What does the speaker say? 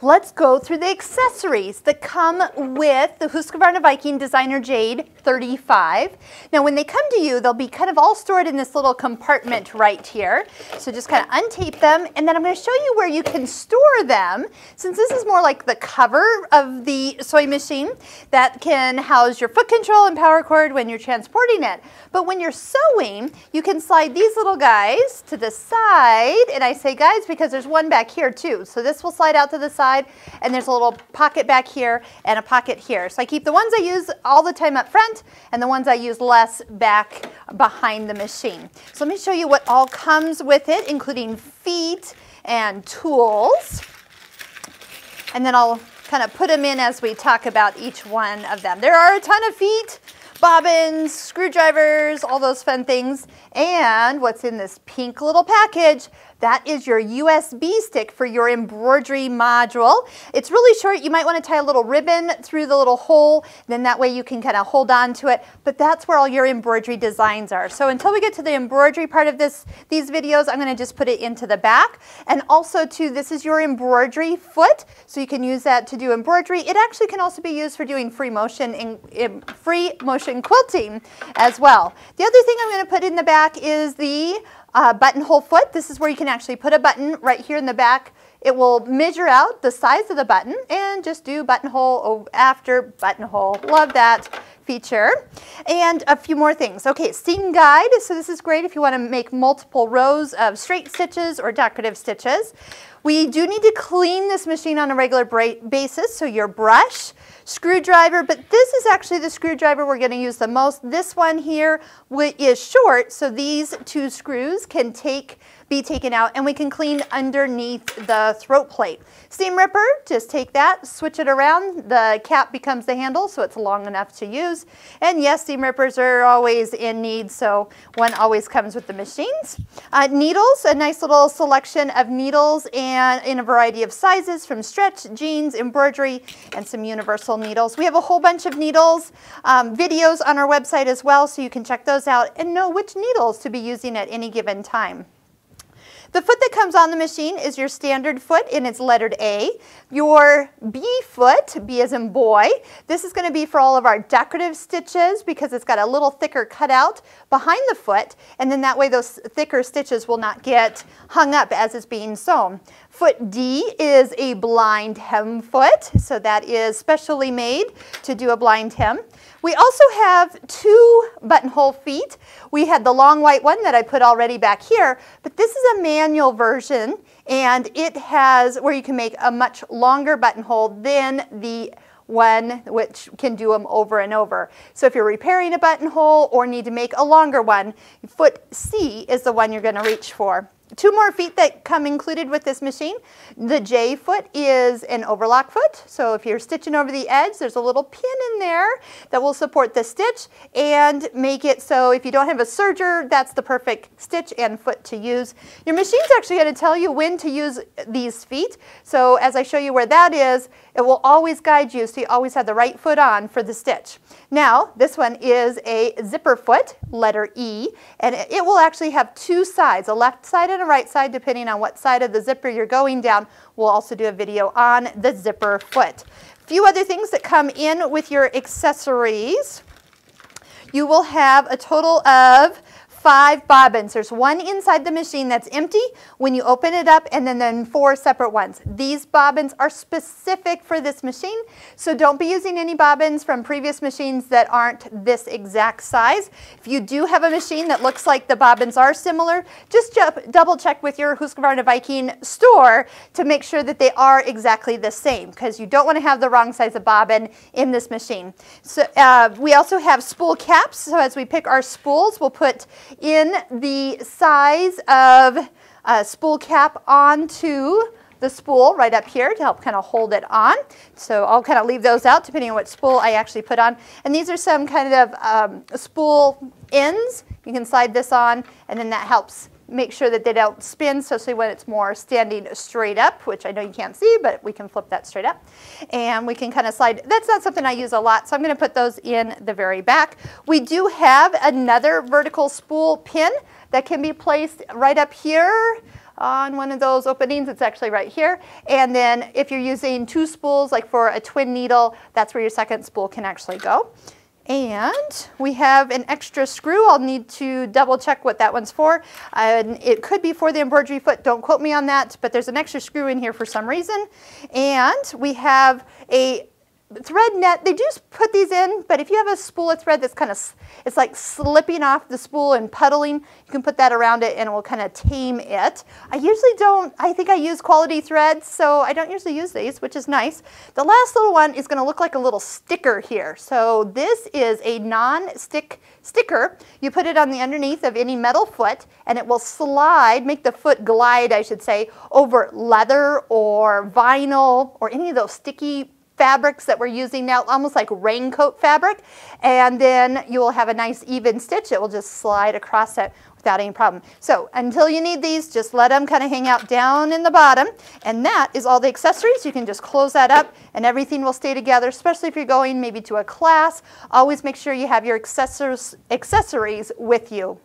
let's go through the accessories that come with the Husqvarna Viking Designer Jade 35. Now when they come to you, they'll be kind of all stored in this little compartment right here. So just kind of untape them and then I'm going to show you where you can store them since this is more like the cover of the sewing machine that can house your foot control and power cord when you're transporting it. But when you're sewing, you can slide these little guys to the side and I say guys because there's one back here too. So this will slide out to the side and there's a little pocket back here and a pocket here. So I keep the ones I use all the time up front and the ones I use less back behind the machine. So let me show you what all comes with it, including feet and tools. And then I'll kind of put them in as we talk about each one of them. There are a ton of feet, bobbins, screwdrivers, all those fun things. And what's in this pink little package that is your USB stick for your embroidery module. It's really short. You might want to tie a little ribbon through the little hole. Then that way you can kind of hold on to it. But that's where all your embroidery designs are. So until we get to the embroidery part of this, these videos, I'm going to just put it into the back. And also too, this is your embroidery foot. So you can use that to do embroidery. It actually can also be used for doing free motion in, in free motion quilting as well. The other thing I'm going to put in the back is the uh, buttonhole foot. This is where you can actually put a button right here in the back. It will measure out the size of the button and just do buttonhole after buttonhole. Love that feature. And a few more things. Okay, seam guide. So this is great if you want to make multiple rows of straight stitches or decorative stitches. We do need to clean this machine on a regular basis. So your brush, screwdriver, but this is actually the screwdriver we're going to use the most. This one here is short, so these two screws can take be taken out and we can clean underneath the throat plate. Seam ripper, just take that, switch it around, the cap becomes the handle so it's long enough to use. And yes, seam rippers are always in need, so one always comes with the machines. Uh, needles, a nice little selection of needles and in a variety of sizes from stretch, jeans, embroidery, and some universal needles. We have a whole bunch of needles, um, videos on our website as well, so you can check those out and know which needles to be using at any given time. The foot that comes on the machine is your standard foot and it's lettered A. Your B foot, B as in boy, this is going to be for all of our decorative stitches because it's got a little thicker cutout behind the foot and then that way those thicker stitches will not get hung up as it's being sewn. Foot D is a blind hem foot, so that is specially made to do a blind hem. We also have two buttonhole feet. We had the long white one that I put already back here, but this is a manual version and it has where you can make a much longer buttonhole than the one which can do them over and over. So if you're repairing a buttonhole or need to make a longer one, foot C is the one you're going to reach for. Two more feet that come included with this machine. The J foot is an overlock foot. So if you're stitching over the edge, there's a little pin in there that will support the stitch and make it so if you don't have a serger, that's the perfect stitch and foot to use. Your machine's actually going to tell you when to use these feet. So as I show you where that is, it will always guide you so you always have the right foot on for the stitch. Now, this one is a zipper foot, letter E, and it will actually have two sides, a left side and a right side, depending on what side of the zipper you're going down. We'll also do a video on the zipper foot. A few other things that come in with your accessories. You will have a total of five bobbins. There's one inside the machine that's empty when you open it up and then, then four separate ones. These bobbins are specific for this machine, so don't be using any bobbins from previous machines that aren't this exact size. If you do have a machine that looks like the bobbins are similar, just double check with your Husqvarna Viking store to make sure that they are exactly the same because you don't want to have the wrong size of bobbin in this machine. So uh, we also have spool caps, so as we pick our spools, we'll put in the size of a spool cap onto the spool right up here to help kind of hold it on. So I'll kind of leave those out depending on what spool I actually put on. And these are some kind of um, spool ends. You can slide this on and then that helps make sure that they don't spin, especially when it's more standing straight up, which I know you can't see, but we can flip that straight up. And we can kind of slide, that's not something I use a lot, so I'm gonna put those in the very back. We do have another vertical spool pin that can be placed right up here on one of those openings. It's actually right here. And then if you're using two spools, like for a twin needle, that's where your second spool can actually go. And we have an extra screw. I'll need to double check what that one's for. And it could be for the embroidery foot. Don't quote me on that, but there's an extra screw in here for some reason. And we have a thread net, they do put these in, but if you have a spool of thread that's kind of, it's like slipping off the spool and puddling, you can put that around it and it will kind of tame it. I usually don't, I think I use quality threads, so I don't usually use these, which is nice. The last little one is going to look like a little sticker here. So this is a non-stick sticker. You put it on the underneath of any metal foot and it will slide, make the foot glide, I should say, over leather or vinyl or any of those sticky fabrics that we're using now, almost like raincoat fabric. And then you will have a nice even stitch. It will just slide across it without any problem. So until you need these, just let them kind of hang out down in the bottom. And that is all the accessories. You can just close that up and everything will stay together, especially if you're going maybe to a class. Always make sure you have your accessories, accessories with you.